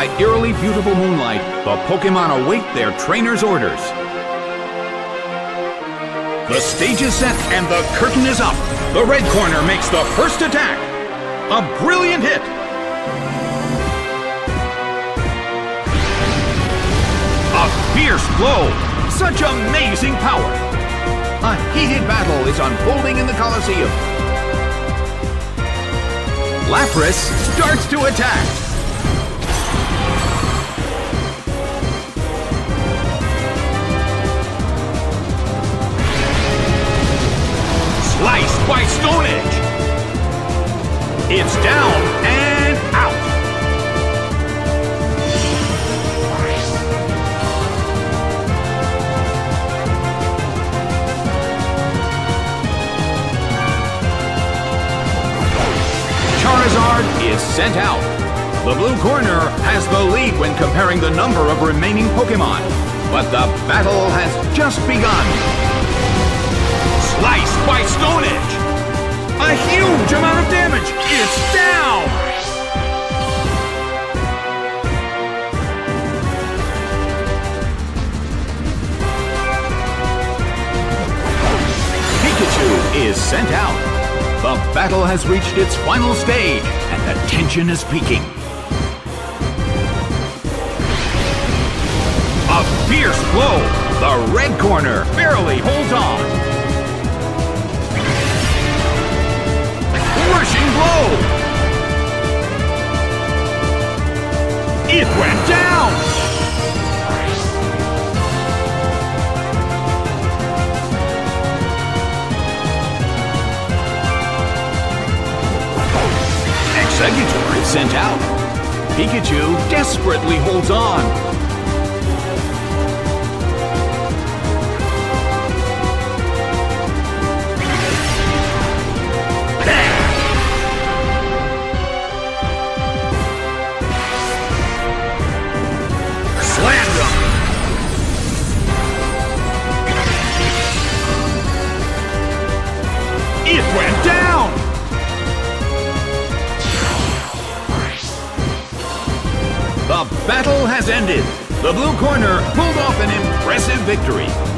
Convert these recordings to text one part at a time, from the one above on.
by eerily beautiful moonlight, the Pokemon await their trainer's orders. The stage is set and the curtain is up. The red corner makes the first attack. A brilliant hit. A fierce blow. Such amazing power. A heated battle is unfolding in the Colosseum. Lapras starts to attack. It's down and out. Charizard is sent out. The blue corner has the lead when comparing the number of remaining Pokemon. But the battle has just begun. Sliced by Stone Edge. A huge amount damage. It's down. Pikachu is sent out. The battle has reached its final stage, and the tension is peaking. A fierce blow. The red corner barely holds on. Out. Pikachu desperately holds on. Battle has ended. The blue corner pulled off an impressive victory.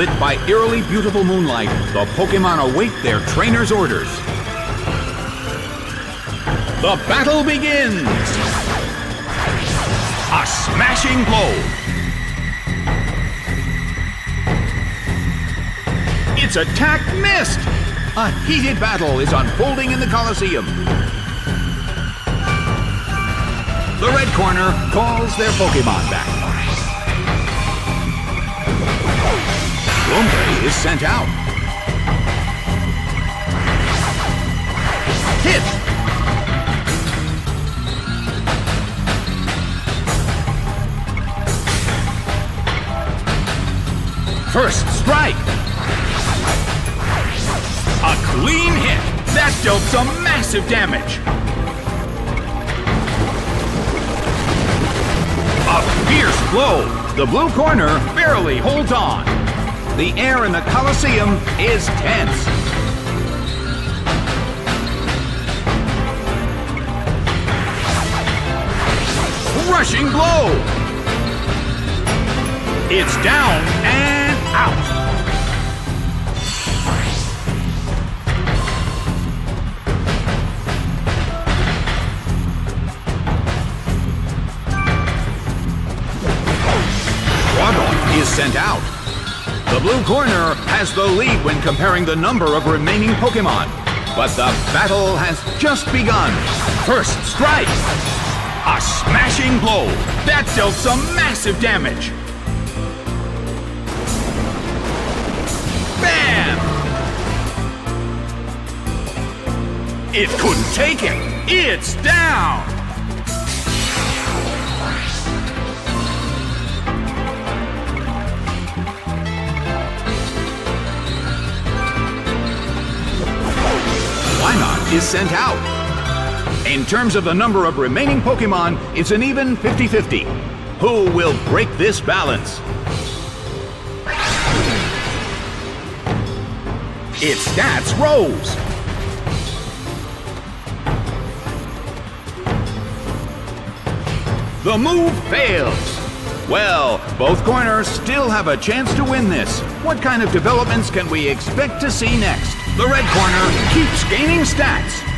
Lit by eerily beautiful moonlight, the Pokemon await their trainer's orders. The battle begins! A smashing blow! Its attack missed! A heated battle is unfolding in the Colosseum. The red corner calls their Pokemon back. Lombre is sent out. Hit! First strike! A clean hit! That dealt some massive damage! A fierce blow! The blue corner barely holds on. The air in the Colosseum is tense. Rushing blow! It's down and out. is sent out. The blue corner has the lead when comparing the number of remaining Pokemon. But the battle has just begun. First strike. A smashing blow. That dealt some massive damage. Bam! It couldn't take it. It's down. Is sent out. In terms of the number of remaining Pokemon, it's an even 50-50. Who will break this balance? Its stats rose. The move fails. Well, both corners still have a chance to win this. What kind of developments can we expect to see next? The red corner keeps gaining stats.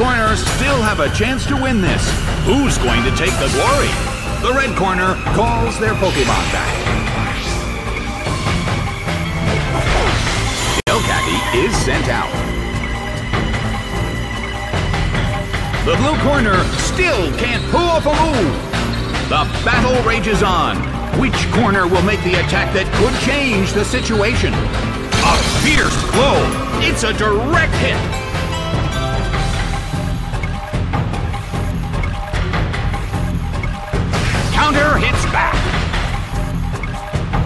Both corners still have a chance to win this. Who's going to take the glory? The red corner calls their Pokemon back. Delcatty is sent out. The blue corner still can't pull off a move. The battle rages on. Which corner will make the attack that could change the situation? A fierce blow. It's a direct hit. Counter hits back.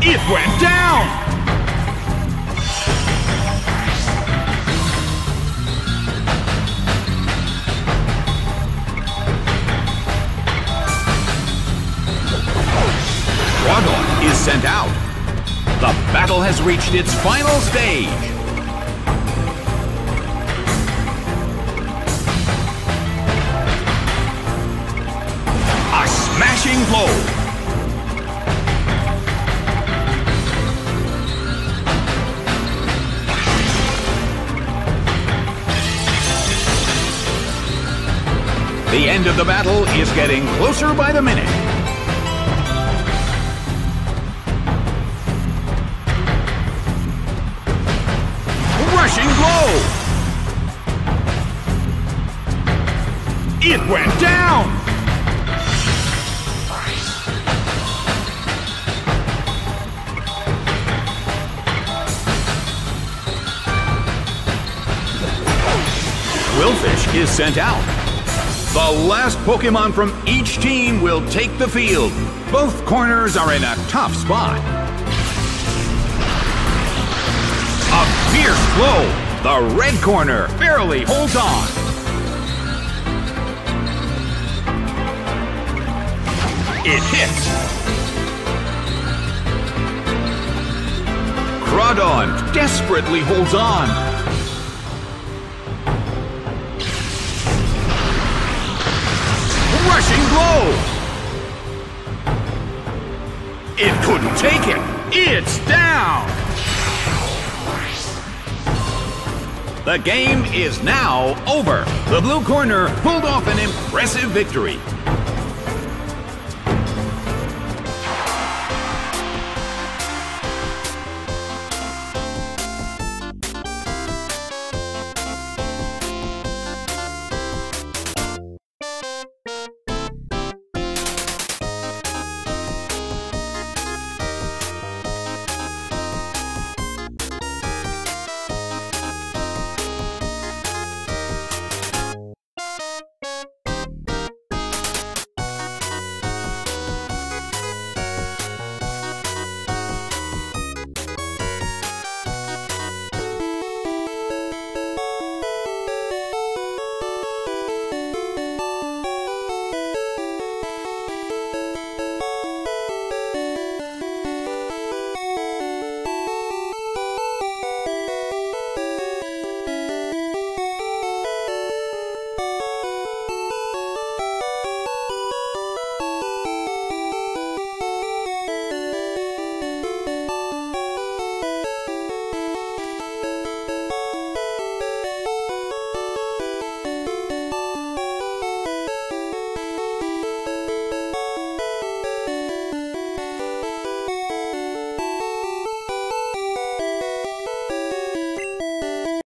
It went down. Crawdaunt is sent out. The battle has reached its final stage. Smashing blow. The end of the battle is getting closer by the minute. Rushing blow! It went down! Qwilfish is sent out. The last Pokemon from each team will take the field. Both corners are in a tough spot. A fierce blow. The red corner barely holds on. It hits. Crawdaunt desperately holds on. Rushing blow. It couldn't take it. It's down. The game is now over. The blue corner pulled off an impressive victory.